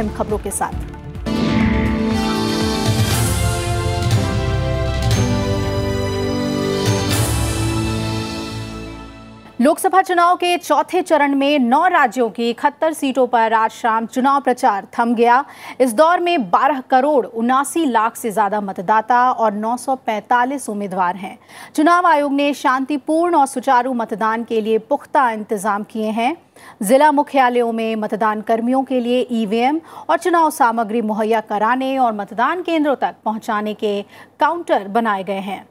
अहम खबरों के साथ। लोकसभा चुनाव के चौथे चरण में नौ राज्यों की इकहत्तर सीटों पर आज शाम चुनाव प्रचार थम गया। इस दौर में 12 करोड़ उनासी लाख से ज़्यादा मतदाता और 945 उम्मीदवार हैं। चुनाव आयोग ने शांतिपूर्ण और सुचारू मतदान के लिए पुख्ता इंतज़ाम किए हैं। जिला मुख्यालयों में मतदान कर्मियों के लिए ईवीएम और चुनाव सामग्री मुहैया कराने और मतदान केंद्रों तक पहुँचाने के काउंटर बनाए गए हैं।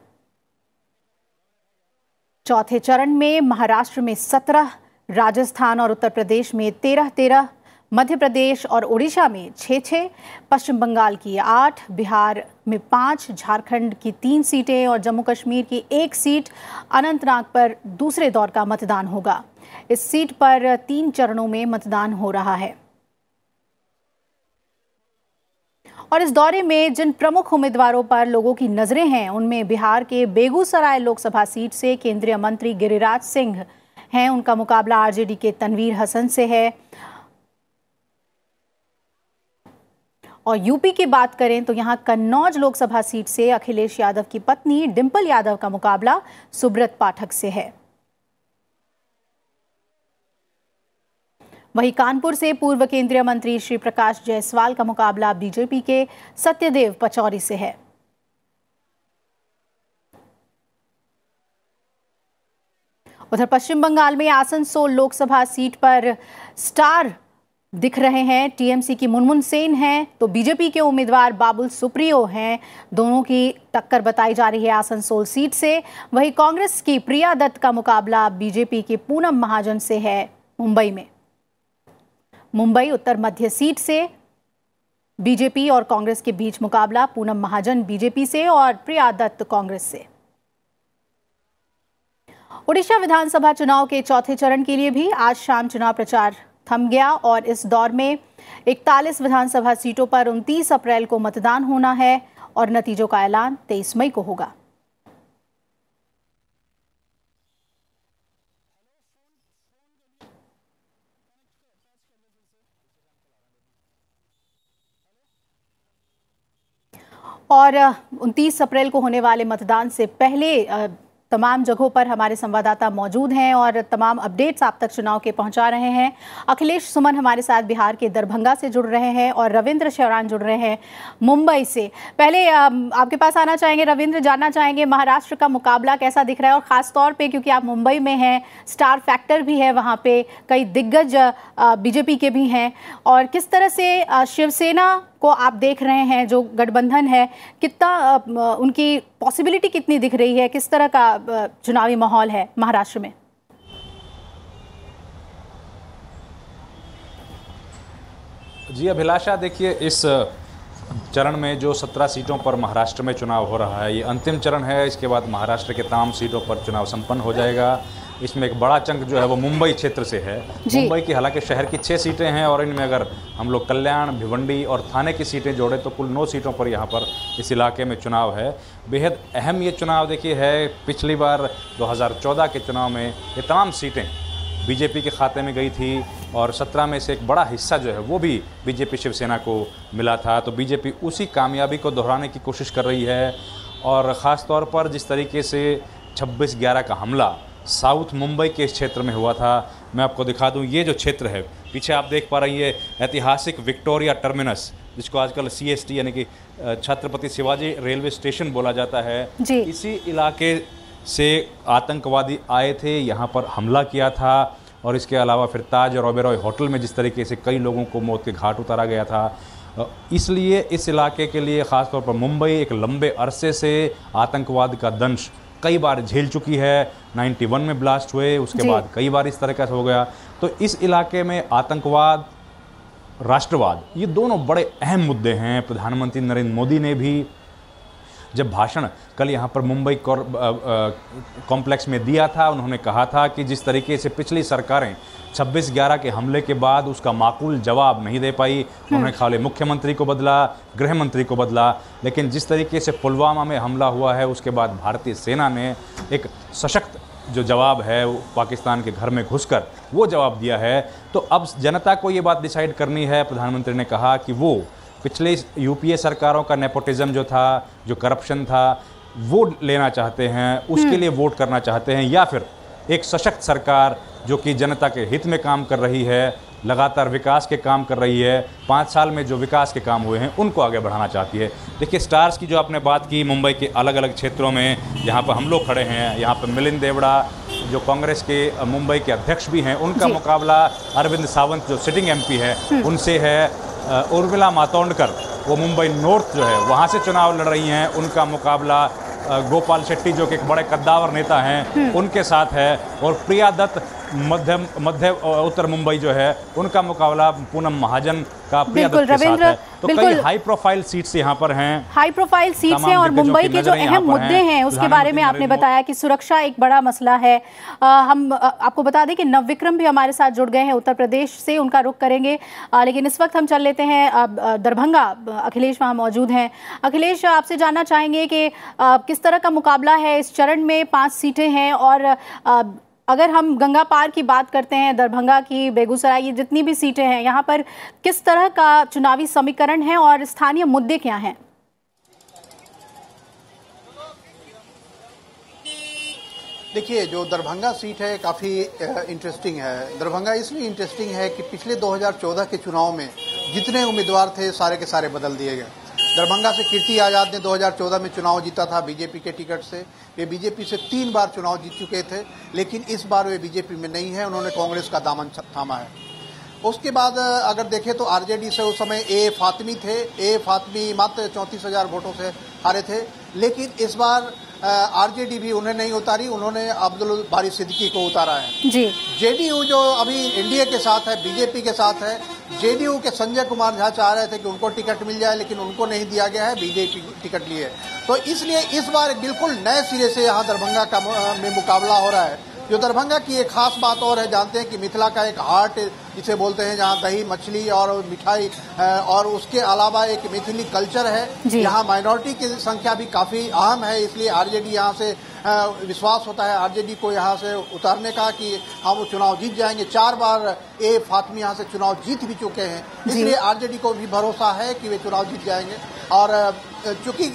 चौथे चरण में महाराष्ट्र में सत्रह, राजस्थान और उत्तर प्रदेश में तेरह तेरह, मध्य प्रदेश और उड़ीसा में छः छः पश्चिम बंगाल की आठ, बिहार में पाँच, झारखंड की तीन सीटें और जम्मू कश्मीर की एक सीट अनंतनाग पर दूसरे दौर का मतदान होगा। इस सीट पर तीन चरणों में मतदान हो रहा है। और इस दौरे में जिन प्रमुख उम्मीदवारों पर लोगों की नज़रें हैं, उनमें बिहार के बेगूसराय लोकसभा सीट से केंद्रीय मंत्री गिरिराज सिंह हैं। उनका मुकाबला आरजेडी के तनवीर हसन से है। और यूपी की बात करें तो यहाँ कन्नौज लोकसभा सीट से अखिलेश यादव की पत्नी डिंपल यादव का मुकाबला सुब्रत पाठक से है। वहीं कानपुर से पूर्व केंद्रीय मंत्री श्री प्रकाश जायसवाल का मुकाबला बीजेपी के सत्यदेव पचौरी से है। उधर पश्चिम बंगाल में आसनसोल लोकसभा सीट पर स्टार दिख रहे हैं। टीएमसी की मुनमुन सेन हैं तो बीजेपी के उम्मीदवार बाबुल सुप्रियो हैं। दोनों की टक्कर बताई जा रही है आसनसोल सीट से। वहीं कांग्रेस की प्रिया दत्त का मुकाबला बीजेपी के पूनम महाजन से है मुंबई में। मुंबई उत्तर मध्य सीट से बीजेपी और कांग्रेस के बीच मुकाबला, पूनम महाजन बीजेपी से और प्रिया दत्त कांग्रेस से। ओडिशा विधानसभा चुनाव के चौथे चरण के लिए भी आज शाम चुनाव प्रचार थम गया और इस दौर में इकतालीस विधानसभा सीटों पर 29 अप्रैल को मतदान होना है और नतीजों का ऐलान 23 मई को होगा। और 29 अप्रैल को होने वाले मतदान से पहले तमाम जगहों पर हमारे संवाददाता मौजूद हैं और तमाम अपडेट्स आप तक चुनाव के पहुँचा रहे हैं। अखिलेश सुमन हमारे साथ बिहार के दरभंगा से जुड़ रहे हैं और रविंद्र शौरान जुड़ रहे हैं मुंबई से। पहले आपके पास आना चाहेंगे, रविंद्र जानना चाहेंगे, महाराष्ट्र का मुकाबला कैसा दिख रहा है? और ख़ास तौर पर क्योंकि आप मुंबई में हैं, स्टार फैक्टर भी है वहाँ पर कई दिग्गज बीजेपी के भी हैं। और किस तरह से शिवसेना को आप देख रहे हैं, जो गठबंधन है, कितना उनकी पॉसिबिलिटी कितनी दिख रही है? किस तरह का चुनावी माहौल है महाराष्ट्र में? जी, अभिलाषा, देखिए, इस चरण में जो 17 सीटों पर महाराष्ट्र में चुनाव हो रहा है, ये अंतिम चरण है। इसके बाद महाराष्ट्र के तमाम सीटों पर चुनाव संपन्न हो जाएगा। इसमें एक बड़ा चंक जो है वो मुंबई क्षेत्र से है। मुंबई की हालाँकि शहर की छः सीटें हैं और इनमें अगर हम लोग कल्याण भिवंडी और थाने की सीटें जोड़े तो कुल नौ सीटों पर यहाँ पर इस इलाके में चुनाव है। बेहद अहम ये चुनाव देखिए है पिछली बार 2014 के चुनाव में ये तमाम सीटें बीजेपी के खाते में गई थी और सत्रह में से एक बड़ा हिस्सा जो है वो भी बीजेपी शिवसेना को मिला था। तो बीजेपी उसी कामयाबी को दोहराने की कोशिश कर रही है और ख़ास तौर पर जिस तरीके से छब्बीस ग्यारह का हमला साउथ मुंबई के इस क्षेत्र में हुआ था। मैं आपको दिखा दूँ ये जो क्षेत्र है पीछे आप देख पा रही है ऐतिहासिक विक्टोरिया टर्मिनस जिसको आजकल सी एस टी यानी कि छत्रपति शिवाजी रेलवे स्टेशन बोला जाता है। जी। इसी इलाके से आतंकवादी आए थे यहाँ पर हमला किया था और इसके अलावा फिर ताज और ओबेरॉय होटल में जिस तरीके से कई लोगों को मौत के घाट उतारा गया था। इसलिए इस इलाके के लिए ख़ासतौर पर मुंबई एक लंबे अरसे से आतंकवाद का दंश कई बार झेल चुकी है 91 में ब्लास्ट हुए उसके बाद कई बार इस तरह का हो गया। तो इस इलाके में आतंकवाद राष्ट्रवाद ये दोनों बड़े अहम मुद्दे हैं। प्रधानमंत्री नरेंद्र मोदी ने भी जब भाषण कल यहाँ पर मुंबई कॉम्प्लेक्स में दिया था उन्होंने कहा था कि जिस तरीके से पिछली सरकारें 26 ग्यारह के हमले के बाद उसका माकूल जवाब नहीं दे पाई उन्होंने हम्म। खाली मुख्यमंत्री को बदला गृह मंत्री को बदला लेकिन जिस तरीके से पुलवामा में हमला हुआ है उसके बाद भारतीय सेना ने एक सशक्त जो जवाब है वो पाकिस्तान के घर में घुसकर वो जवाब दिया है तो अब जनता को ये बात डिसाइड करनी है प्रधानमंत्री ने कहा कि वो पिछले यूपीए सरकारों का नेपोटिज्म जो था जो करप्शन था वो लेना चाहते हैं उसके लिए वोट करना चाहते हैं या फिर एक सशक्त सरकार जो कि जनता के हित में काम कर रही है लगातार विकास के काम कर रही है पाँच साल में जो विकास के काम हुए हैं उनको आगे बढ़ाना चाहती है। देखिए स्टार्स की जो आपने बात की मुंबई के अलग अलग क्षेत्रों में यहाँ पर हम लोग खड़े हैं यहाँ पर मिलिंद देवड़ा जो कांग्रेस के मुंबई के अध्यक्ष भी हैं उनका मुकाबला अरविंद सावंत जो सिटिंग एमपी है उनसे है उर्मिला मातोंडकर वो मुंबई नॉर्थ जो है वहाँ से चुनाव लड़ रही हैं। उनका मुकाबला गोपाल शेट्टी जो कि एक बड़े कद्दावर नेता हैं उनके साथ है। और प्रिया दत्त मध्य मध्य उत्तर मुंबई जो है उनका मुकाबला पूनम महाजन का बिल्कुल रविंद्र तो कई हाई प्रोफ़ाइल सीट्स यहाँ पर हैं। हाई प्रोफ़ाइल सीट्स हैं और मुंबई के जो अहम मुद्दे हैं। उसके बारे में आपने बताया कि सुरक्षा एक बड़ा मसला है। आ, हम आपको बता दें कि नवविक्रम भी हमारे साथ जुड़ गए हैं उत्तर प्रदेश से उनका रुख करेंगे। आ, लेकिन इस वक्त हम चल लेते हैं दरभंगा। अखिलेश वहाँ मौजूद हैं। अखिलेश आपसे जानना चाहेंगे कि किस तरह का मुकाबला है? इस चरण में पाँच सीटें हैं और अगर हम गंगा पार की बात करते हैं, दरभंगा की, बेगूसराय, ये जितनी भी सीटें हैं, यहाँ पर किस तरह का चुनावी समीकरण है और स्थानीय मुद्दे क्या हैं? देखिए, जो दरभंगा सीट है, काफ़ी इंटरेस्टिंग है। दरभंगा इसलिए इंटरेस्टिंग है कि पिछले 2014 के चुनाव में जितने उम्मीदवार थे, सारे के सारे बदल दिए गए। दरभंगा से कीर्ति आज़ाद ने 2014 में चुनाव जीता था बीजेपी के टिकट से। वे बीजेपी से तीन बार चुनाव जीत चुके थे, लेकिन इस बार वे बीजेपी में नहीं है। उन्होंने कांग्रेस का दामन थामा है। उसके बाद अगर देखें तो आरजेडी से उस समय ए फातमी थे। ए फातमी मात्र चौंतीस हज़ार वोटों से हारे थे। लेकिन इस बार आरजेडी भी उन्हें नहीं उतारी उन्होंने अब्दुल बारी सिद्दीकी को उतारा है। जी। जेडीयू जो अभी एनडीए के साथ है बीजेपी के साथ है जेडीयू के संजय कुमार झा चाह रहे थे कि उनको टिकट मिल जाए लेकिन उनको नहीं दिया गया है बीजेपी टिकट लिए। तो इसलिए इस बार बिल्कुल नए सिरे से यहाँ दरभंगा का में मुकाबला हो रहा है। जो दरभंगा की एक खास बात और है जानते हैं कि मिथिला का एक हार्ट जिसे बोलते हैं जहाँ दही मछली और मिठाई और उसके अलावा एक मिथिली कल्चर है। यहाँ माइनॉरिटी की संख्या भी काफ़ी अहम है इसलिए आरजेडी यहाँ से विश्वास होता है। आरजेडी को यहाँ से उतारने का कि हम वो चुनाव जीत जाएँगे। चार बार ए फातमी यहाँ से चुनाव जीत भी चुके हैं। इसलिए आरजेडी को भी भरोसा है कि वे चुनाव जीत जाएँगे। और चूँकि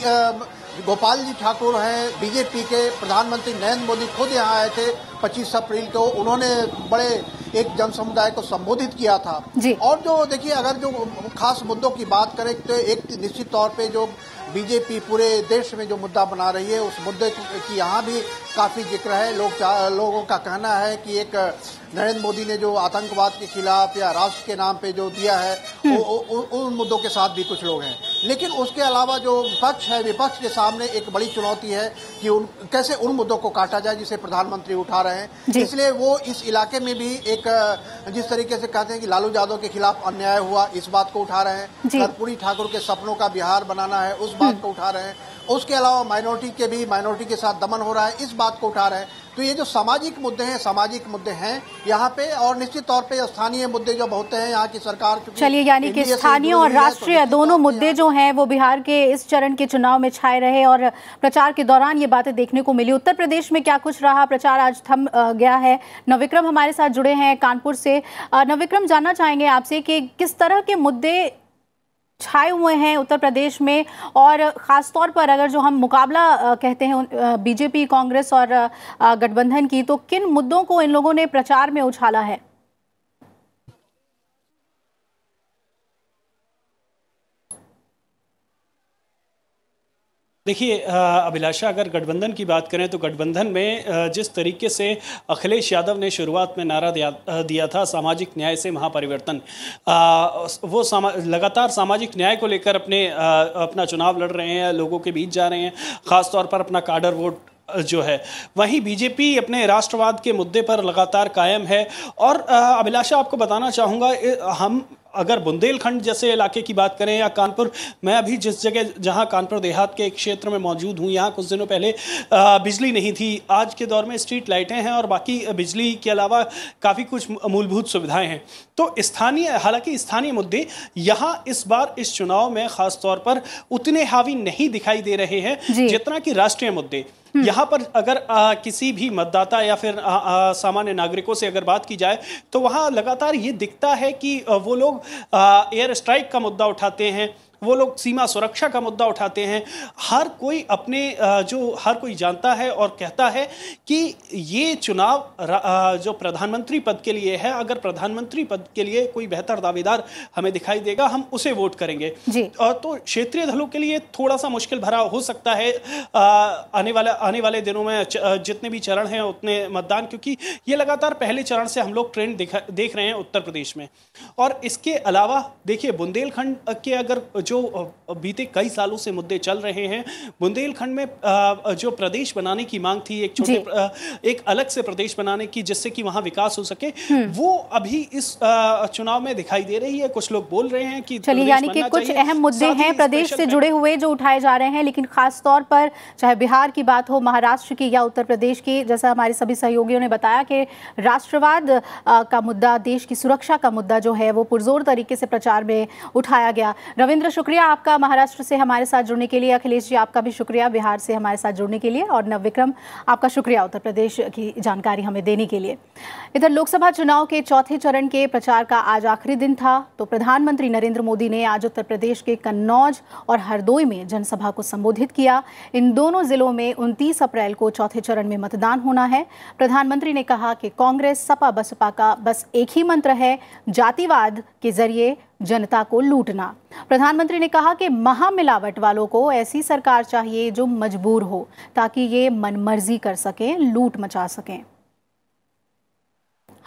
गोपाल जी ठाकुर हैं बीजेपी के प्रधानमंत्री नरेंद्र मोदी खुद यहाँ आए थे 25 अप्रैल को उन्होंने बड़े एक जन समुदाय को संबोधित किया था। और जो देखिए अगर जो खास मुद्दों की बात करें तो एक निश्चित तौर पे जो बीजेपी पूरे देश में जो मुद्दा बना रही है उस मुद्दे की यहाँ भी काफ़ी ज़िक्र है लोग लोगों का कहना है कि एक नरेंद्र मोदी ने जो आतंकवाद के खिलाफ या राष्ट्र के नाम पे जो दिया है हम्म। उन मुद्दों के साथ भी कुछ लोग हैं लेकिन उसके अलावा जो विपक्ष है विपक्ष के सामने एक बड़ी चुनौती है कि उन कैसे उन मुद्दों को काटा जाए जिसे प्रधानमंत्री उठा रहे हैं। इसलिए वो इस इलाके में भी एक जिस तरीके से कहते हैं कि लालू यादव के खिलाफ अन्याय हुआ इस बात को उठा रहे हैं। कर्पूरी ठाकुर के सपनों का बिहार बनाना है उस बात को उठा रहे हैं। उसके अलावा माइनॉरिटी के भी माइनॉरिटी के साथ दमन हो रहा है इस बात को उठा रहे हैं। तो ये जो सामाजिक मुद्दे हैं सामाजिक मुद्दे हैं यहाँ पे और निश्चित तौर पे स्थानीय मुद्दे जो बहुत हैं यहाँ की सरकार चलिए यानी कि स्थानीय और राष्ट्रीय दोनों मुद्दे जो हैं वो बिहार के इस चरण के चुनाव में छाए रहे और प्रचार के दौरान ये बातें देखने को मिली। उत्तर प्रदेश में क्या कुछ रहा? प्रचार आज थम गया है। नवविक्रम हमारे साथ जुड़े हैं कानपुर से। नवविक्रम जानना चाहेंगे आपसे कि किस तरह के मुद्दे छाए हुए हैं उत्तर प्रदेश में और ख़ास तौर पर अगर जो हम मुकाबला कहते हैं बीजेपी, कांग्रेस और गठबंधन की तो किन मुद्दों को इन लोगों ने प्रचार में उछाला है? देखिए अभिलाषा अगर गठबंधन की बात करें तो गठबंधन में जिस तरीके से अखिलेश यादव ने शुरुआत में नारा दिया, था सामाजिक न्याय से महापरिवर्तन वो सामा, लगातार सामाजिक न्याय को लेकर अपने अपना चुनाव लड़ रहे हैं लोगों के बीच जा रहे हैं ख़ास तौर पर अपना काडर वोट जो है। वहीं बीजेपी अपने राष्ट्रवाद के मुद्दे पर लगातार कायम है और अभिलाषा आपको बताना चाहूँगा हम अगर बुंदेलखंड जैसे इलाके की बात करें या कानपुर, मैं अभी जिस जगह जहाँ कानपुर देहात के एक क्षेत्र में मौजूद हूँ, यहाँ कुछ दिनों पहले बिजली नहीं थी। आज के दौर में स्ट्रीट लाइटें हैं और बाकी बिजली के अलावा काफ़ी कुछ मूलभूत सुविधाएँ हैं। तो स्थानीय हालाँकि स्थानीय मुद्दे यहाँ इस बार इस चुनाव में खासतौर पर उतने हावी नहीं दिखाई दे रहे हैं जितना कि राष्ट्रीय मुद्दे। यहाँ पर अगर आ, किसी भी मतदाता या फिर सामान्य नागरिकों से अगर बात की जाए तो वहाँ लगातार ये दिखता है कि वो लोग एयर स्ट्राइक का मुद्दा उठाते हैं। वो लोग सीमा सुरक्षा का मुद्दा उठाते हैं। हर कोई अपने जो हर कोई जानता है और कहता है कि ये चुनाव जो प्रधानमंत्री पद के लिए है अगर प्रधानमंत्री पद के लिए कोई बेहतर दावेदार हमें दिखाई देगा हम उसे वोट करेंगे। तो क्षेत्रीय दलों के लिए थोड़ा सा मुश्किल भरा हो सकता है। आने वाले आने वाले दिनों में जितने भी चरण हैं उतने मतदान क्योंकि ये लगातार पहले चरण से हम लोग ट्रेंड देख रहे हैं उत्तर प्रदेश में। और इसके अलावा देखिए बुंदेलखंड के अगर जो जो बीते कई सालों से मुद्दे चल रहे हैं। बुंदेलखंड में जो प्रदेश बनाने की मांग थी एक छोटे एक अलग से प्रदेश बनाने की जिससे कि वहाँ विकास हो सके हम्म। वो अभी इस चुनाव में दिखाई दे रही है। कुछ लोग बोल रहे हैं कि चलिए यानी कि कुछ अहम मुद्दे हैं प्रदेश से जुड़े हुए जो उठाए जा रहे हैं लेकिन खास तौर पर चाहे बिहार की बात हो महाराष्ट्र की या उत्तर प्रदेश की जैसा हमारे सभी सहयोगियों ने बताया कि राष्ट्रवाद का मुद्दा देश की सुरक्षा का मुद्दा जो है वो पुरजोर तरीके से प्रचार में उठाया गया। रविंद्र शुक्रिया आपका महाराष्ट्र से हमारे साथ जुड़ने के लिए। अखिलेश जी, आपका भी शुक्रिया। बिहार से हमारे साथ जुड़ने के लिए। और नवविक्रम, आपका शुक्रिया उत्तर प्रदेश की जानकारी हमें देने के लिए। इधर लोकसभा चुनाव के चौथे चरण के प्रचार का आज आखिरी दिन था तो प्रधानमंत्री नरेंद्र मोदी ने आज उत्तर प्रदेश के कन्नौज और हरदोई में जनसभा को संबोधित किया। इन दोनों जिलों में उनतीस अप्रैल को चौथे चरण में मतदान होना है। प्रधानमंत्री ने कहा कि कांग्रेस, सपा, बसपा का बस एक ही मंत्र है, जातिवाद के ज़रिए जनता को लूटना। प्रधानमंत्री ने कहा कि महामिलावट वालों को ऐसी सरकार चाहिए जो मजबूर हो, ताकि ये मनमर्जी कर सकें, लूट मचा सकें।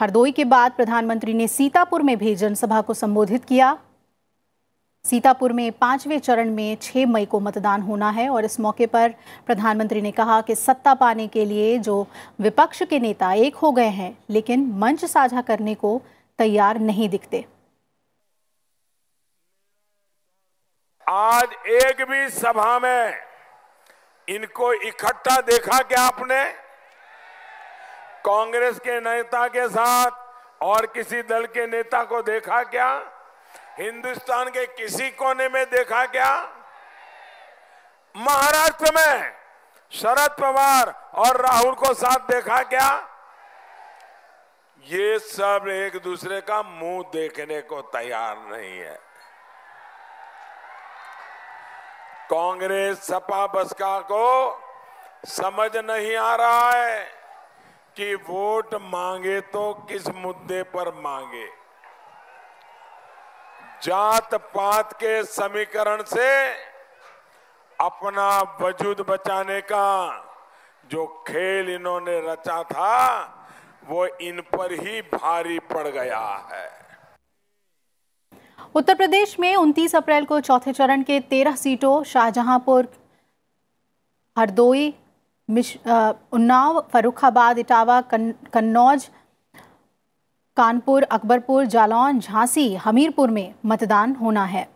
हरदोई के बाद प्रधानमंत्री ने सीतापुर में भी जनसभा को संबोधित किया। सीतापुर में पाँचवें चरण में 6 मई को मतदान होना है और इस मौके पर प्रधानमंत्री ने कहा कि सत्ता पाने के लिए जो विपक्ष के नेता एक हो गए हैं, लेकिन मंच साझा करने को तैयार नहीं दिखते। आज एक भी सभा में इनको इकट्ठा देखा क्या आपने? कांग्रेस के नेता के साथ और किसी दल के नेता को देखा क्या? हिंदुस्तान के किसी कोने में देखा क्या? महाराष्ट्र में शरद पवार और राहुल को साथ देखा क्या? ये सब एक दूसरे का मुँह देखने को तैयार नहीं है। कांग्रेस सपा बसका को समझ नहीं आ रहा है कि वोट मांगे तो किस मुद्दे पर मांगे। जात पात के समीकरण से अपना वजूद बचाने का जो खेल इन्होंने रचा था, वो इन पर ही भारी पड़ गया है। उत्तर प्रदेश में 29 अप्रैल को चौथे चरण के 13 सीटों शाहजहांपुर, हरदोई उन्नाव फरुखाबाद इटावा कन्नौज, कानपुर, अकबरपुर, जालौन, झांसी, हमीरपुर में मतदान होना है।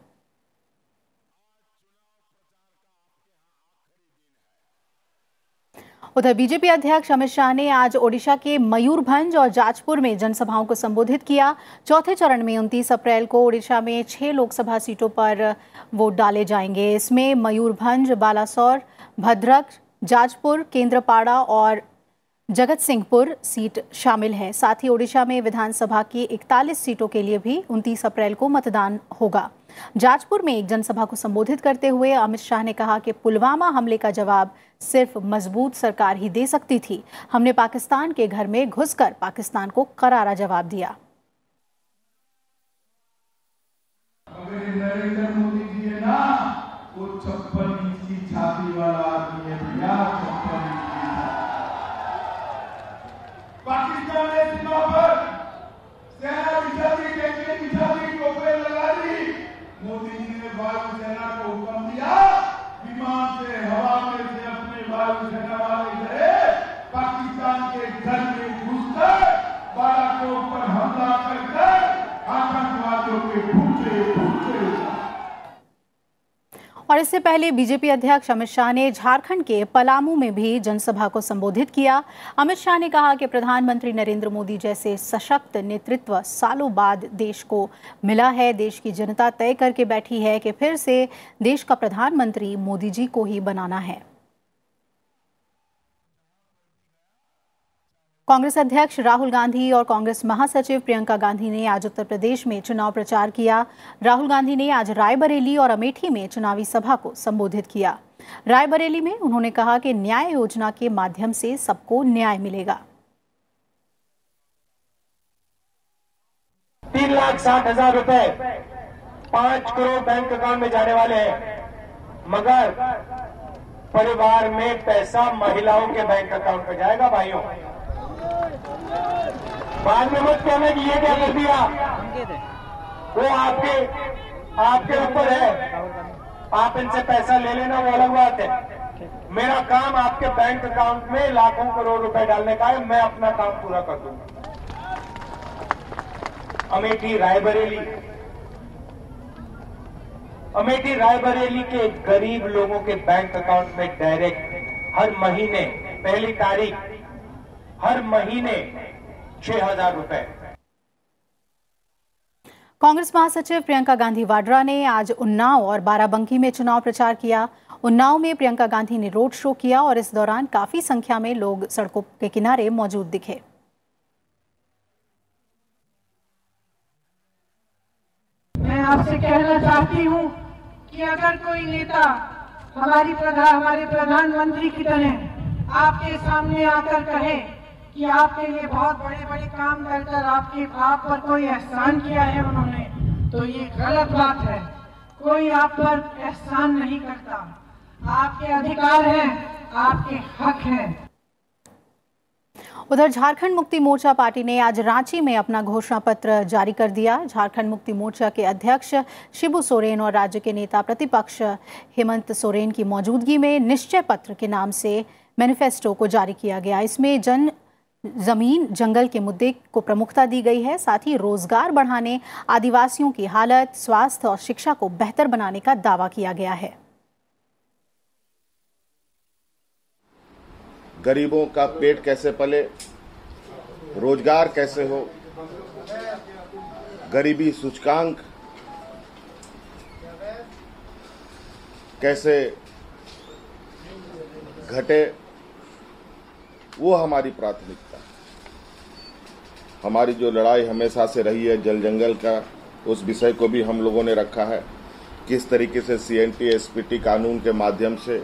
उधर बीजेपी अध्यक्ष अमित शाह ने आज ओडिशा के मयूरभंज और जाजपुर में जनसभाओं को संबोधित किया। चौथे चरण में 29 अप्रैल को ओडिशा में छह लोकसभा सीटों पर वोट डाले जाएँगे। इसमें मयूरभंज, बालासोर, भद्रक, जाजपुर, केंद्रपाड़ा और जगत सिंहपुर सीट शामिल है। साथ ही ओडिशा में विधानसभा की 41 सीटों के लिए भी 29 अप्रैल को मतदान होगा। जाजपुर में एक जनसभा को संबोधित करते हुए अमित शाह ने कहा कि पुलवामा हमले का जवाब सिर्फ़ मज़बूत सरकार ही दे सकती थी। हमने पाकिस्तान के घर में घुसकर पाकिस्तान को करारा जवाब दिया। नरेंद्र मोदी जी ना, वो छप्पन छाती वाला पाकिस्तान और इससे पहले बीजेपी अध्यक्ष अमित शाह ने झारखंड के पलामू में भी जनसभा को संबोधित किया। अमित शाह ने कहा कि प्रधानमंत्री नरेंद्र मोदी जैसे सशक्त नेतृत्व सालों बाद देश को मिला है। देश की जनता तय करके बैठी है कि फिर से देश का प्रधानमंत्री मोदी जी को ही बनाना है। कांग्रेस अध्यक्ष राहुल गांधी और कांग्रेस महासचिव प्रियंका गांधी ने आज उत्तर प्रदेश में चुनाव प्रचार किया। राहुल गांधी ने आज रायबरेली और अमेठी में चुनावी सभा को संबोधित किया। रायबरेली में उन्होंने कहा कि न्याय योजना के माध्यम से सबको न्याय मिलेगा। तीन लाख साठ हज़ार रुपए पाँच करोड़ बैंक अकाउंट में जाने वाले हैं। मगर परिवार में पैसा महिलाओं के बैंक अकाउंट में जाएगा, भाइयों। बाद में मत कहना कि ये क्या कर दिया। वो आपके आपके ऊपर है। आप इनसे पैसा ले लेना, वो अलग बात है। मेरा काम आपके बैंक अकाउंट में लाखों करोड़ रुपए डालने का है, मैं अपना काम पूरा कर दूँगा। अमेठी रायबरेली। अमेठी रायबरेली के गरीब लोगों के बैंक अकाउंट में डायरेक्ट हर महीने, पहली तारीख हर महीने छह हज़ार रुपए। कांग्रेस महासचिव प्रियंका गांधी वाड्रा ने आज उन्नाव और बाराबंकी में चुनाव प्रचार किया। उन्नाव में प्रियंका गांधी ने रोड शो किया और इस दौरान काफ़ी संख्या में लोग सड़कों के किनारे मौजूद दिखे। मैं आपसे कहना चाहती हूँ कि अगर कोई नेता हमारी प्रधान हमारे प्रधानमंत्री की तरह आपके सामने आकर कहे कि आपके लिए बहुत बड़े बड़े काम कर कर आपके आप पर कोई एहसान किया है उन्होंने तो ये गलत बात है। कोई आप पर एहसान नहीं करता। आपके अधिकार हैं, आपके हक हैं। उधर झारखंड मुक्ति मोर्चा पार्टी ने आज रांची में अपना घोषणा पत्र जारी कर दिया। झारखंड मुक्ति मोर्चा के अध्यक्ष शिबू सोरेन और राज्य के नेता प्रतिपक्ष हेमंत सोरेन की मौजूदगी में निश्चय पत्र के नाम से मैनिफेस्टो को जारी किया गया। इसमें जन ज़मीन जंगल के मुद्दे को प्रमुखता दी गई है, साथ ही रोज़गार बढ़ाने, आदिवासियों की हालत, स्वास्थ्य और शिक्षा को बेहतर बनाने का दावा किया गया है। गरीबों का पेट कैसे पले, रोज़गार कैसे हो, गरीबी सूचकांक कैसे घटे, वो हमारी प्राथमिकता हमारी जो लड़ाई हमेशा से रही है जल जंगल का, उस विषय को भी हम लोगों ने रखा है। किस तरीके से सीएनटी एसपीटी कानून के माध्यम से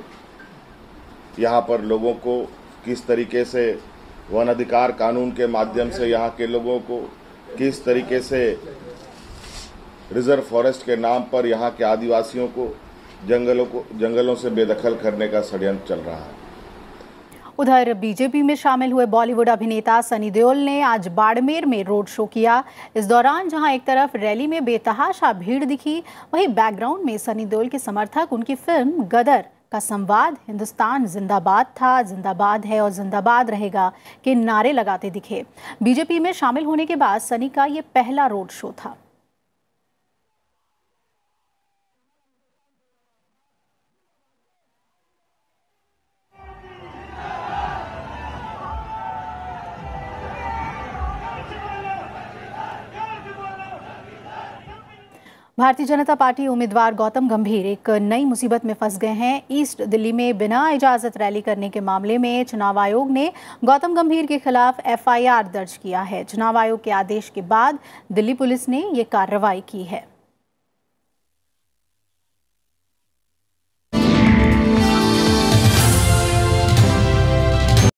यहाँ पर लोगों को, किस तरीके से वन अधिकार कानून के माध्यम से यहाँ के लोगों को, किस तरीके से रिज़र्व फॉरेस्ट के नाम पर यहाँ के आदिवासियों को, जंगलों को, जंगलों से बेदखल करने का षड्यंत्र चल रहा है। उधर बीजेपी में शामिल हुए बॉलीवुड अभिनेता सनी देओल ने आज बाड़मेर में रोड शो किया। इस दौरान जहाँ एक तरफ़ रैली में बेतहाशा भीड़ दिखी, वहीं बैकग्राउंड में सनी देओल के समर्थक, उनकी फ़िल्म गदर का संवाद, हिंदुस्तान जिंदाबाद था, जिंदाबाद है और जिंदाबाद रहेगा के नारे लगाते दिखे। बीजेपी में शामिल होने के बाद सनी का ये पहला रोड शो था। भारतीय जनता पार्टी उम्मीदवार गौतम गंभीर एक नई मुसीबत में फंस गए हैं। ईस्ट दिल्ली में बिना इजाज़त रैली करने के मामले में चुनाव आयोग ने गौतम गंभीर के खिलाफ एफआईआर दर्ज किया है। चुनाव आयोग के आदेश के बाद दिल्ली पुलिस ने ये कार्रवाई की है।